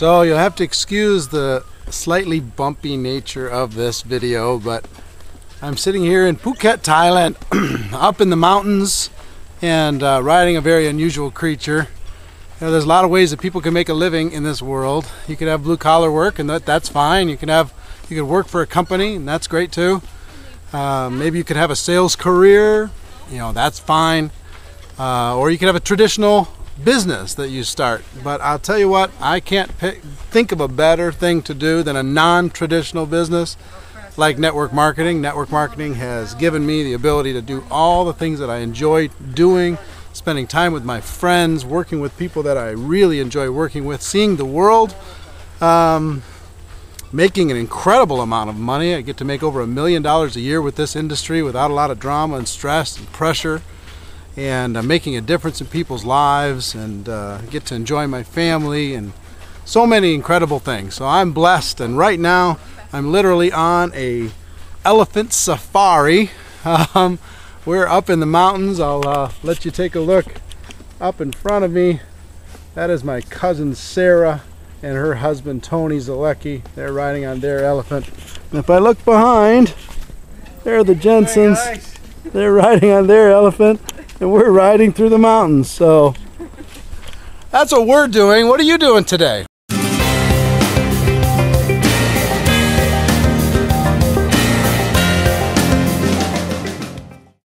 So you'll have to excuse the slightly bumpy nature of this video, but I'm sitting here in Phuket, Thailand, up in the mountains and uh, riding a very unusual creature. You know, there's a lot of ways that people can make a living in this world. You could have blue collar work, and that, that's fine. You can have you could work for a company, and that's great too. Uh, maybe you could have a sales career, you know, that's fine. Uh, or you could have a traditional business that you start. But I'll tell you what, I can't pick, think of a better thing to do than a non traditional business like network marketing. Network marketing has given me the ability to do all the things that I enjoy doing, spending time with my friends, working with people that I really enjoy working with, seeing the world. Um, making an incredible amount of money. I get to make over a million dollars a year with this industry without a lot of drama and stress and pressure and uh, making a difference in people's lives and uh, get to enjoy my family and so many incredible things. So I'm blessed, and right now I'm literally on a elephant safari. Um, we're up in the mountains. I'll uh, let you take a look up in front of me. That is my cousin Sarah and her husband Tony Zalecki. They're riding on their elephant. And if I look behind, there are the Jensens. They're riding on their elephant and we're riding through the mountains. So that's what we're doing. What are you doing today?